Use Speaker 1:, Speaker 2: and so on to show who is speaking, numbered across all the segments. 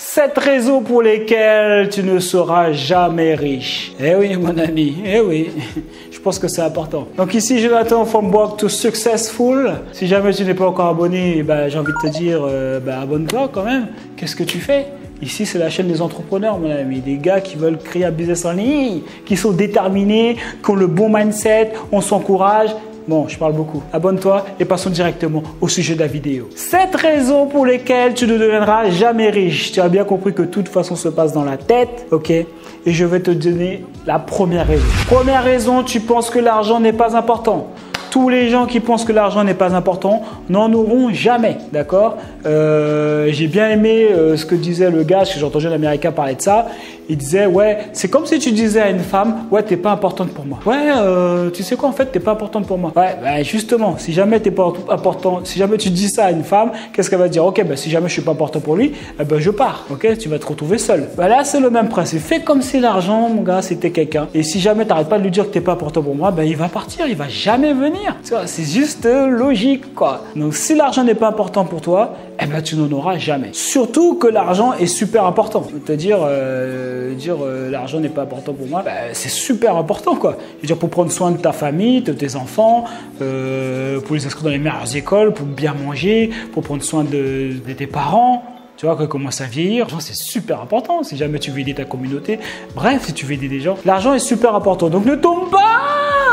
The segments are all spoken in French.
Speaker 1: Sept raisons pour lesquelles tu ne seras jamais riche. Eh oui, mon ami, eh oui. Je pense que c'est important. Donc ici, Jonathan from Work to Successful. Si jamais tu n'es pas encore abonné, ben, j'ai envie de te dire, euh, ben, abonne-toi quand même. Qu'est-ce que tu fais? Ici, c'est la chaîne des entrepreneurs, mon ami. Des gars qui veulent créer un business en ligne, qui sont déterminés, qui ont le bon mindset, on s'encourage. Bon, je parle beaucoup. Abonne-toi et passons directement au sujet de la vidéo. Sept raisons pour lesquelles tu ne deviendras jamais riche. Tu as bien compris que toute façon se passe dans la tête, ok? Et je vais te donner la première raison. Première raison, tu penses que l'argent n'est pas important. Tous les gens qui pensent que l'argent n'est pas important n'en auront jamais, d'accord euh, J'ai bien aimé euh, ce que disait le gars, parce que j'ai entendu l'Américain parler de ça. Il disait, ouais, c'est comme si tu disais à une femme, ouais, t'es pas importante pour moi. Ouais, euh, tu sais quoi, en fait, t'es pas importante pour moi. Ouais, bah, justement, si jamais t'es pas important, si jamais tu dis ça à une femme, qu'est-ce qu'elle va dire? Ok, bah, si jamais je suis pas important pour lui, eh ben, je pars, ok? Tu vas te retrouver seul. Bah, là, c'est le même principe. Fais comme si l'argent, mon gars, c'était quelqu'un. Et si jamais t'arrêtes pas de lui dire que t'es pas important pour moi, ben, il va partir, il va jamais venir. C'est juste logique, quoi. Donc, si l'argent n'est pas important pour toi, eh ben, tu n'en auras jamais. Surtout que l'argent est super important. Te dire, euh, dire euh, l'argent n'est pas important pour moi, ben, c'est super important, quoi. Je veux dire, pour prendre soin de ta famille, de tes enfants, euh, pour les inscrire dans les meilleures écoles, pour bien manger, pour prendre soin de, tes parents. Tu vois, qu'ils commencent à vieillir. L'argent, c'est super important si jamais tu veux aider ta communauté. Bref, si tu veux aider des gens, l'argent est super important. Donc ne tombe pas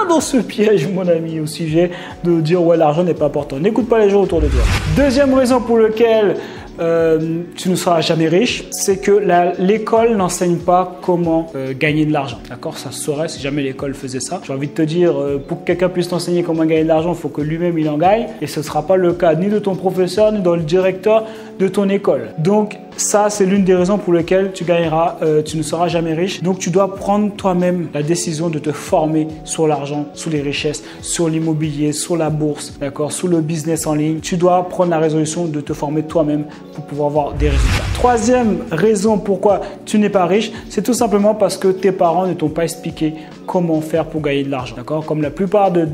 Speaker 1: dans ce piège, mon ami, au sujet de dire ouais, l'argent n'est pas important. N'écoute pas les gens autour de toi. Deuxième raison pour laquelle euh, tu ne seras jamais riche, c'est que l'école n'enseigne pas comment euh, gagner de l'argent. D'accord? Ça se saurait si jamais l'école faisait ça. J'ai envie de te dire, euh, pour que quelqu'un puisse t'enseigner comment gagner de l'argent, il faut que lui-même il en gagne. Et ce ne sera pas le cas ni de ton professeur, ni dans le directeur de ton école. Donc, ça, c'est l'une des raisons pour lesquelles tu gagneras, tu ne seras jamais riche. Donc, tu dois prendre toi-même la décision de te former sur l'argent, sur les richesses, sur l'immobilier, sur la bourse, d'accord, sur le business en ligne. Tu dois prendre la résolution de te former toi-même pour pouvoir avoir des résultats. Troisième raison pourquoi tu n'es pas riche, c'est tout simplement parce que tes parents ne t'ont pas expliqué comment faire pour gagner de l'argent. D'accord Comme la plupart de,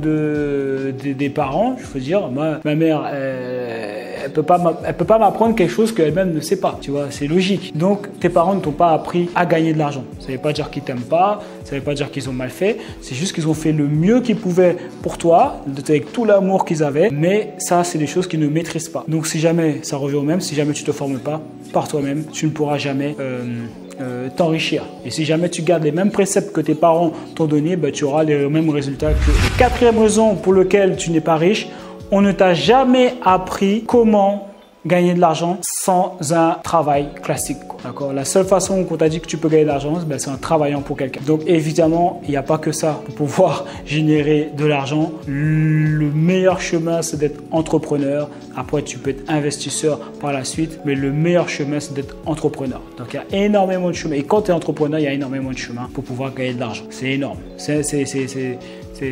Speaker 1: des parents, je veux dire, ma, ma mère, elle peut pas, elle peut pas m'apprendre quelque chose qu'elle-même ne sait pas. Tu vois, c'est logique. Donc, tes parents ne t'ont pas appris à gagner de l'argent. Ça ne veut pas dire qu'ils t'aiment pas, ça ne veut pas dire qu'ils ont mal fait. C'est juste qu'ils ont fait le mieux qu'ils pouvaient pour toi, avec tout l'amour qu'ils avaient. Mais ça, c'est des choses qu'ils ne maîtrisent pas. Donc, si jamais ça revient au même, si jamais tu te formes pas par toi-même, tu ne pourras jamais euh, euh, t'enrichir. Et si jamais tu gardes les mêmes préceptes que tes parents t'ont donné, bah, tu auras les mêmes résultats que. Quatrième raison pour laquelle tu n'es pas riche, on ne t'a jamais appris comment gagner de l'argent sans un travail classique. D'accord? La seule façon qu'on t'a dit que tu peux gagner de l'argent, ben, c'est en travaillant pour quelqu'un. Donc évidemment, il n'y a pas que ça pour pouvoir générer de l'argent. Le meilleur chemin, c'est d'être entrepreneur. Après, tu peux être investisseur par la suite, mais le meilleur chemin, c'est d'être entrepreneur. Donc il y a énormément de chemins. Et quand tu es entrepreneur, il y a énormément de chemins pour pouvoir gagner de l'argent. C'est énorme. C'est,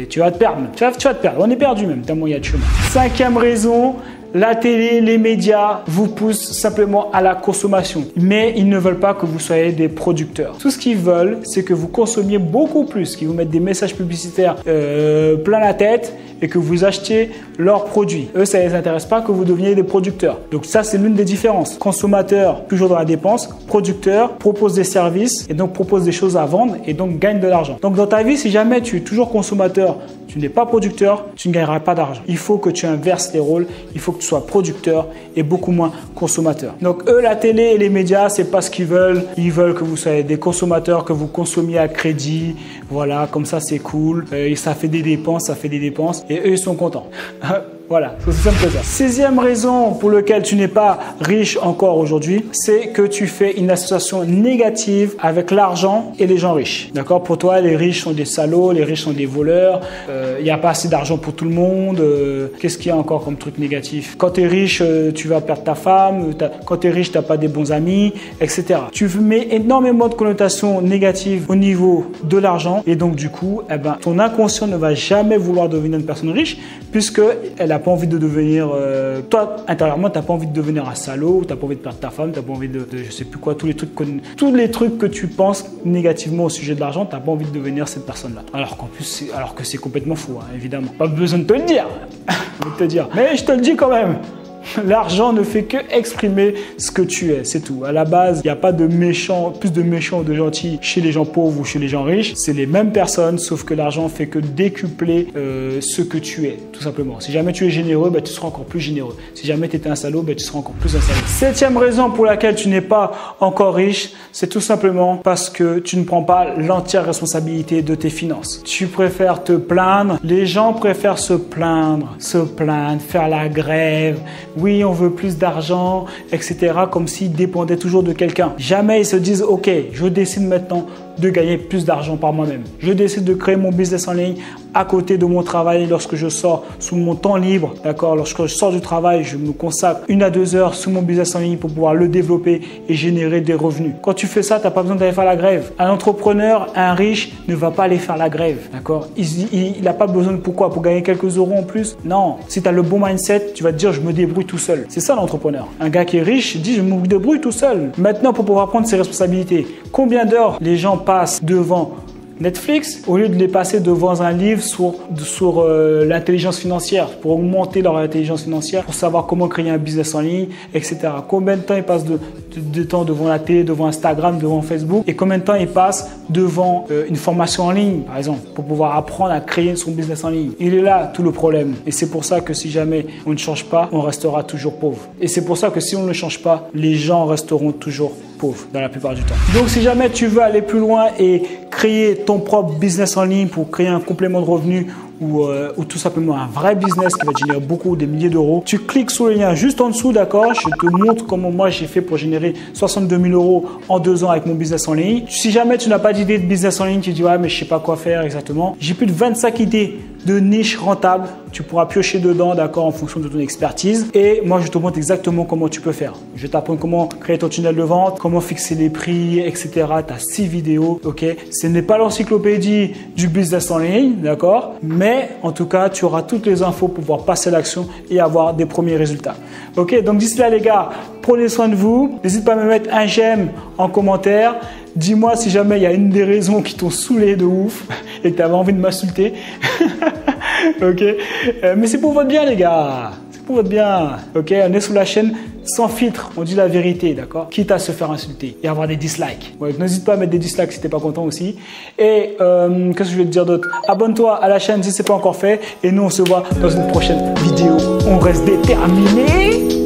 Speaker 1: tu vas te perdre. Tu vas, tu vas te perdre. On est perdu même, tellement il y de chemin. Cinquième raison, la télé, les médias vous poussent simplement à la consommation. Mais ils ne veulent pas que vous soyez des producteurs. Tout ce qu'ils veulent, c'est que vous consommiez beaucoup plus, qu'ils vous mettent des messages publicitaires euh, plein la tête et que vous achetiez leurs produits. Eux, ça ne les intéresse pas que vous deveniez des producteurs. Donc ça, c'est l'une des différences. Consommateur, toujours dans la dépense. Producteur, propose des services et donc propose des choses à vendre et donc gagne de l'argent. Donc dans ta vie, si jamais tu es toujours consommateur, tu n'es pas producteur, tu ne gagneras pas d'argent. Il faut que tu inverses les rôles. Il faut que tu sois producteur et beaucoup moins consommateur. Donc eux, la télé et les médias, c'est pas ce qu'ils veulent. Ils veulent que vous soyez des consommateurs, que vous consommiez à crédit. Voilà, comme ça c'est cool. Euh, et ça fait des dépenses, ça fait des dépenses. Et eux, ils sont contents. Voilà, c'est aussi. Sixième raison pour laquelle tu n'es pas riche encore aujourd'hui, c'est que tu fais une association négative avec l'argent et les gens riches. D'accord? Pour toi, les riches sont des salauds, les riches sont des voleurs, il euh, n'y a pas assez d'argent pour tout le monde. Euh, Qu'est-ce qu'il y a encore comme truc négatif? Quand tu es riche, euh, tu vas perdre ta femme. Quand tu es riche, tu n'as pas des bons amis, etc. Tu mets énormément de connotations négatives au niveau de l'argent et donc du coup, eh ben, ton inconscient ne va jamais vouloir devenir une personne riche puisque elle a pas envie de devenir. Euh, toi, intérieurement, t'as pas envie de devenir un salaud, t'as pas envie de perdre ta femme, t'as pas envie de, Je sais plus quoi, tous les trucs que, tous les trucs que tu penses négativement au sujet de l'argent, t'as pas envie de devenir cette personne-là. Alors qu'en plus, alors que c'est complètement fou, hein, évidemment. Pas besoin de te le dire. dire. Mais je te le dis quand même. L'argent ne fait que exprimer ce que tu es, c'est tout. À la base, il n'y a pas de méchants, plus de méchants ou de gentils chez les gens pauvres ou chez les gens riches. C'est les mêmes personnes, sauf que l'argent fait que décupler euh, ce que tu es, tout simplement. Si jamais tu es généreux, ben, tu seras encore plus généreux. Si jamais tu étais un salaud, ben, tu seras encore plus un salaud. Septième raison pour laquelle tu n'es pas encore riche, c'est tout simplement parce que tu ne prends pas l'entière responsabilité de tes finances. Tu préfères te plaindre. Les gens préfèrent se plaindre, se plaindre, faire la grève, oui, on veut plus d'argent, etc., comme s'ils dépendaient toujours de quelqu'un. Jamais ils se disent, OK, je décide maintenant de gagner plus d'argent par moi-même. Je décide de créer mon business en ligne à côté de mon travail lorsque je sors sous mon temps libre. D'accord? Lorsque je sors du travail, je me consacre une à deux heures sous mon business en ligne pour pouvoir le développer et générer des revenus. Quand tu fais ça, tu n'as pas besoin d'aller faire la grève. Un entrepreneur, un riche ne va pas aller faire la grève. D'accord? Il n'a pas besoin de pourquoi? Pour gagner quelques euros en plus? Non. Si tu as le bon mindset, tu vas te dire je me débrouille tout seul. C'est ça l'entrepreneur. Un gars qui est riche dit je me débrouille tout seul. Maintenant, pour pouvoir prendre ses responsabilités, combien d'heures les gens passent devant Netflix, au lieu de les passer devant un livre sur, sur euh, l'intelligence financière, pour augmenter leur intelligence financière, pour savoir comment créer un business en ligne, etc. Combien de temps ils passent de, temps devant la télé, devant Instagram, devant Facebook, et combien de temps ils passent devant euh, une formation en ligne, par exemple, pour pouvoir apprendre à créer son business en ligne? Il est là tout le problème. Et c'est pour ça que si jamais on ne change pas, on restera toujours pauvre. Et c'est pour ça que si on ne change pas, les gens resteront toujours pauvres dans la plupart du temps. Donc si jamais tu veux aller plus loin et créer ton propre business en ligne pour créer un complément de revenus ou, euh, ou, tout simplement un vrai business qui va générer beaucoup, des milliers d'euros, tu cliques sur le lien juste en dessous, d'accord? Je te montre comment moi j'ai fait pour générer 62 000 euros en deux ans avec mon business en ligne. Si jamais tu n'as pas d'idée de business en ligne, tu dis ouais mais je sais pas quoi faire exactement. J'ai plus de 25 idées de niches rentables. Tu pourras piocher dedans, d'accord, en fonction de ton expertise. Et moi, je te montre exactement comment tu peux faire. Je vais t'apprendre comment créer ton tunnel de vente, comment fixer les prix, etc. Tu as six vidéos, ok? Ce n'est pas l'encyclopédie du business en ligne, d'accord? Mais en tout cas, tu auras toutes les infos pour pouvoir passer l'action et avoir des premiers résultats. Ok? Donc d'ici là, les gars, prenez soin de vous. N'hésite pas à me mettre un j'aime en commentaire. Dis-moi si jamais il y a une des raisons qui t'ont saoulé de ouf et que tu avais envie de m'insulter. ok euh, Mais c'est pour votre bien, les gars. C'est pour votre bien. Ok On est sous la chaîne sans filtre. On dit la vérité, d'accord? Quitte à se faire insulter et avoir des dislikes. N'hésite pas à mettre des dislikes si t'es pas content aussi. Et euh, qu'est-ce que je vais te dire d'autre? Abonne-toi à la chaîne si c'est pas encore fait. Et nous, on se voit dans une prochaine vidéo. On reste déterminés.